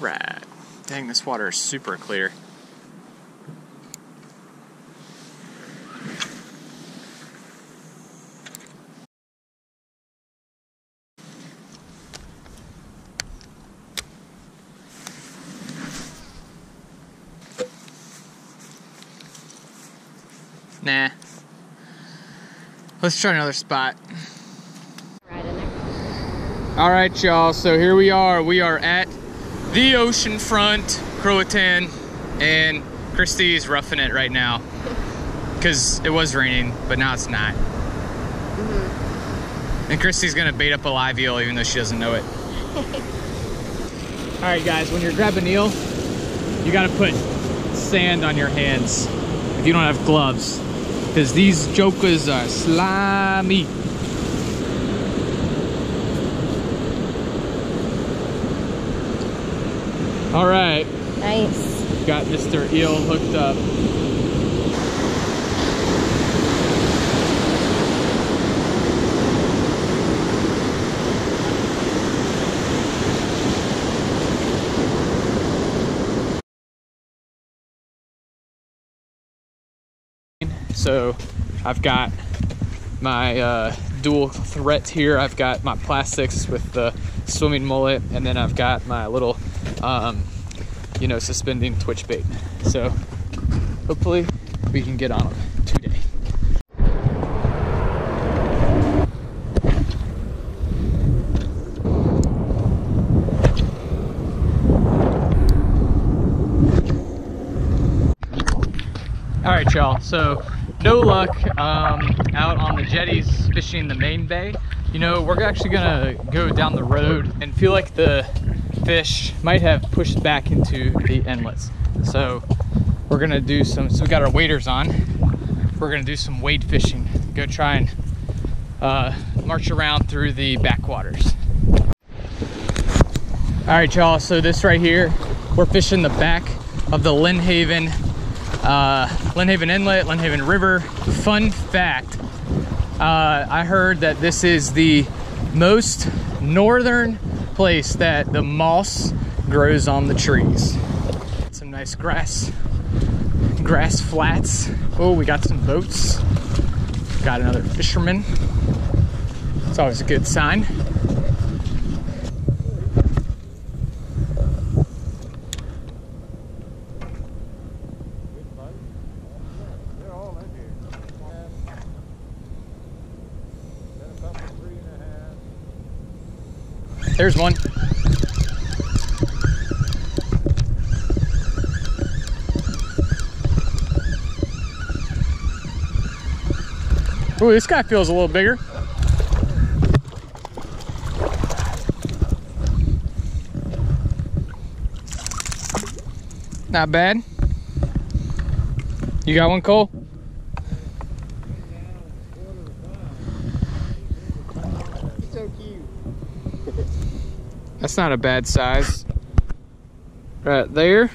right. Dang, this water is super clear. Nah. Let's try another spot. Right. All right, y'all. So here we are. We are at the ocean front, Croatan, and Kristi's roughing it right now because it was raining, but now it's not. Mm-hmm. And Kristi's gonna bait up a live eel even though she doesn't know it. All right, guys. When you're grabbing eel, you gotta put sand on your hands if you don't have gloves because these jokers are slimy. All right, Nice. got Mr. Eel hooked up. So I've got my uh, dual threat here. I've got my plastics with the swimming mullet, and then I've got my little, um, you know, suspending twitch bait. So hopefully we can get on them today. All right, y'all. So no luck um, out on the jetties fishing the main bay. You know, we're actually gonna go down the road and feel like the fish might have pushed back into the inlets. So we're gonna do some, so we got our waders on. We're gonna do some wade fishing. Go try and uh, march around through the backwaters. All right, y'all, so this right here, we're fishing the back of the Lynnhaven uh, Lynn Inlet, Lynnhaven River. Fun fact uh, I heard that this is the most northern place that the moss grows on the trees. Some nice grass, grass flats. Oh, we got some boats. Got another fisherman. It's always a good sign. There's one. Ooh, this guy feels a little bigger. Not bad. You got one, Cole? So cute. That's not a bad size. Right there. A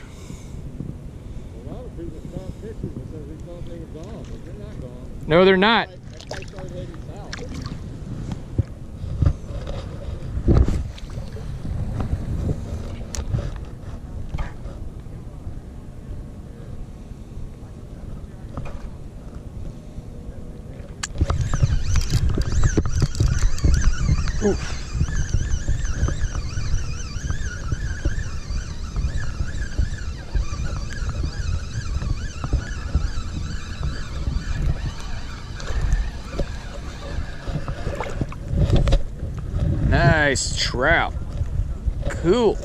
lot of people start pictures because they thought they were gone, but they're not gone. No, they're not. They, they started heading south. Nice trout. Cool.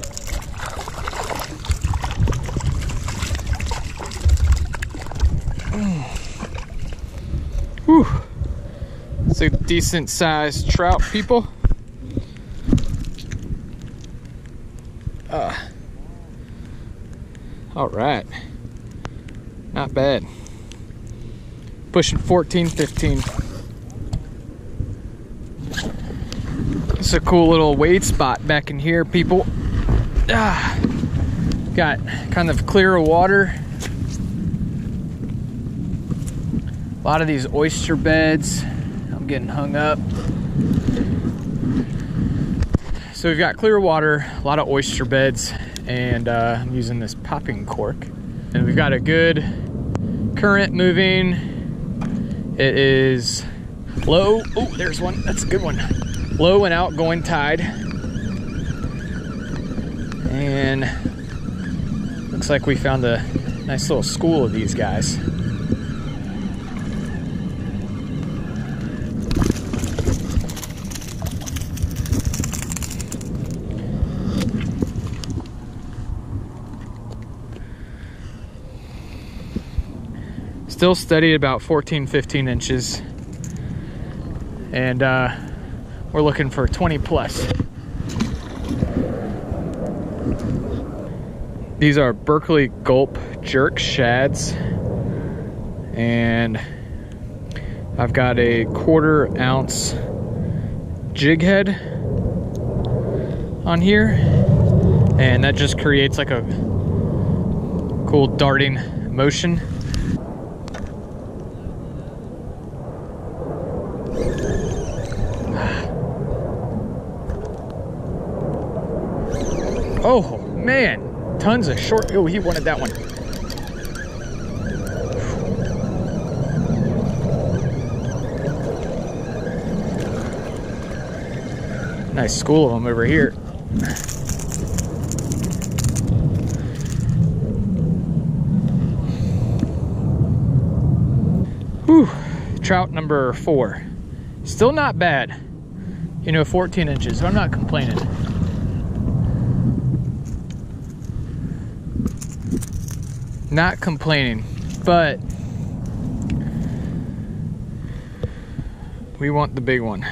Whew. It's a decent sized trout, people. Uh, all right. Not bad. Pushing 14, 15. It's a cool little wade spot back in here, people. Ah, got kind of clear water. A lot of these oyster beds. I'm getting hung up. So we've got clear water, a lot of oyster beds, and uh, I'm using this popping cork. And we've got a good current moving. It is low. Oh, there's one. That's a good one. Low and outgoing tide. And looks like we found a nice little school of these guys. Still steady about 14, 15 inches. And uh, we're looking for 20 plus. These are Berkley Gulp Jerk Shads. And I've got a quarter ounce jig head on here. And that just creates like a cool darting motion. Oh man, tons of short. Oh, he wanted that one. Nice school of them over here. Whew, trout number four. Still not bad. You know, 14 inches, so I'm not complaining. Not complaining, but we want the big one.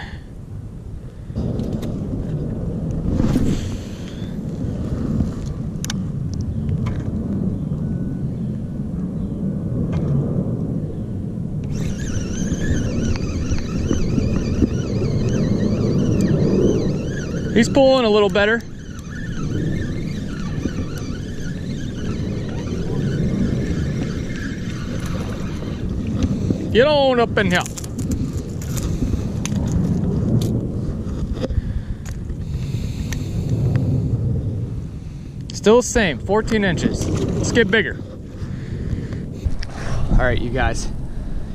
He's pulling a little better. Get on up in here. Still the same, 14 inches. Let's get bigger. All right, you guys.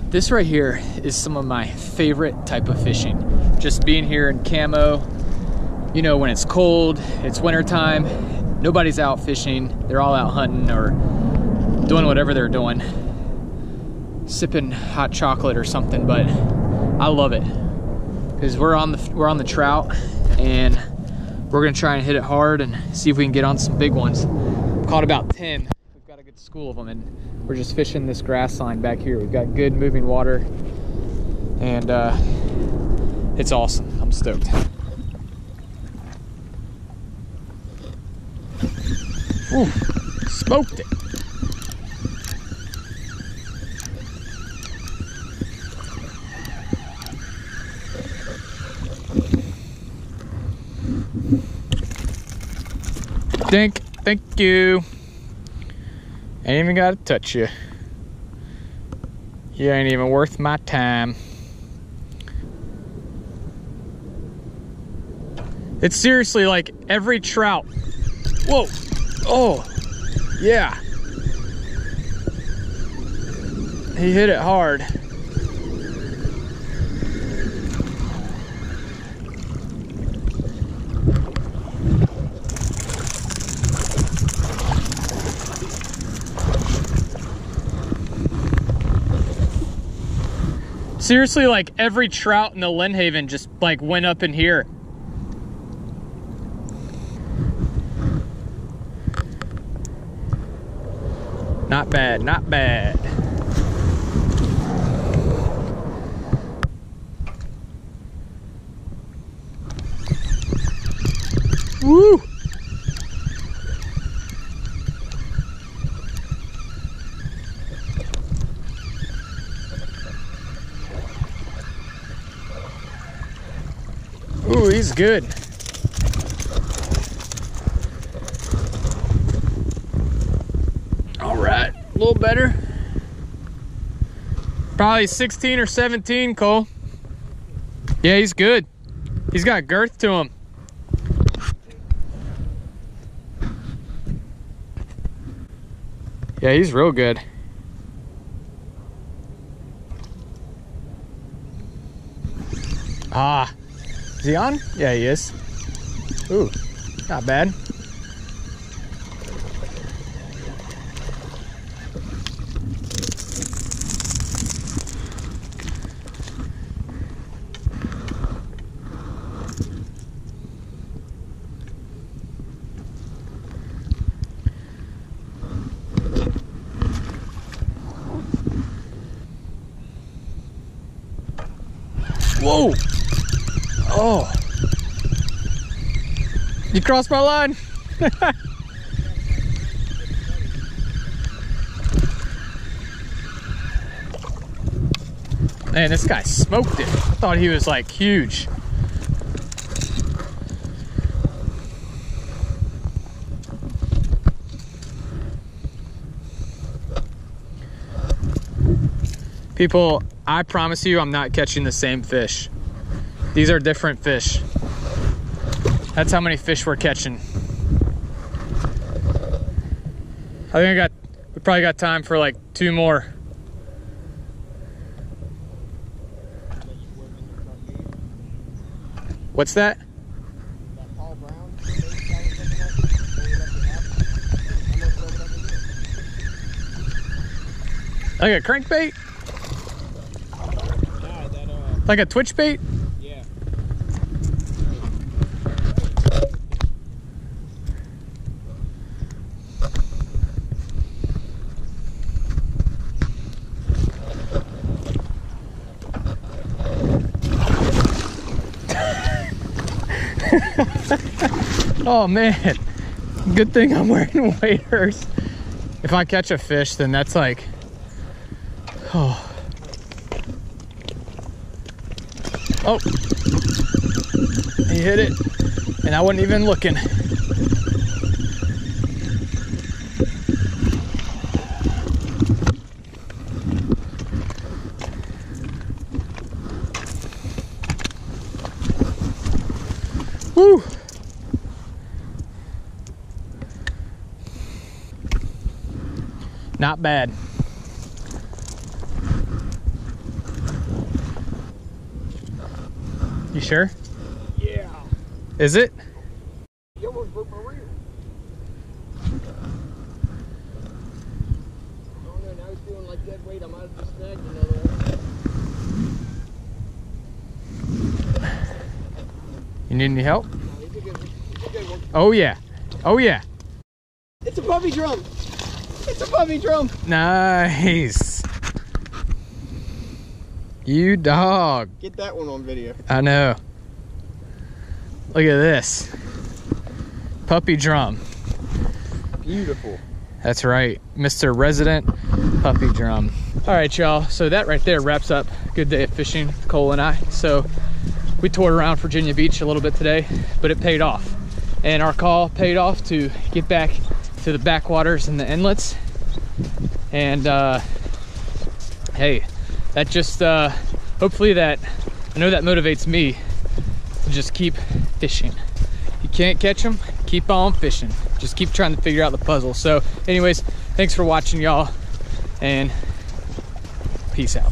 This right here is some of my favorite type of fishing. Just being here in camo, you know, when it's cold, it's wintertime, nobody's out fishing. They're all out hunting or doing whatever they're doing sipping hot chocolate or something, but I love it because we're on the we're on the trout and we're gonna try and hit it hard and see if we can get on some big ones. Caught about 10. We've got a good school of them and we're just fishing this grass line back here. We've got good moving water and uh, it's awesome. I'm stoked. Ooh, smoked it. Thank, thank you. Ain't even gotta touch you. You ain't even worth my time. It's seriously like every trout. Whoa. Oh, yeah. He hit it hard. Seriously, like every trout in the Lynnhaven just like went up in here. Not bad, not bad. Woo! Ooh, he's good. All right, a little better. Probably 16 or 17, Cole. Yeah, he's good. He's got girth to him. Yeah, he's real good. Ah is he on? Yeah, he is. Ooh, not bad. Whoa! Oh! You crossed my line! Man, this guy smoked it. I thought he was like huge. People, I promise you, I'm not catching the same fish. These are different fish. That's how many fish we're catching. I think I got, we probably got time for like two more. What's that? Like a crankbait? Like a twitch bait? Yeah. Oh man, good thing I'm wearing waders. If I catch a fish, then that's like, oh. Oh, he hit it, and I wasn't even looking. Woo! Not bad. You sure? Yeah. Is it? You almost broke my reel. No, feeling like dead weight. I might have just snagged another one. You need any help? No, he's a good, he's a good one. Oh yeah. Oh yeah. It's a puppy drum. It's a puppy drum. Nice. You dog. Get that one on video. I know. Look at this. Puppy drum. Beautiful. That's right, Mr. Resident Puppy Drum. All right, y'all. So that right there wraps up good day of fishing, Cole and I. So we toured around Virginia Beach a little bit today, but it paid off. And our call paid off to get back to the backwaters and the inlets. And uh, hey, that just uh, hopefully that I know that motivates me to just keep fishing. You can't catch them, keep on fishing. Just keep trying to figure out the puzzle. So, anyways, thanks for watching, y'all, and peace out.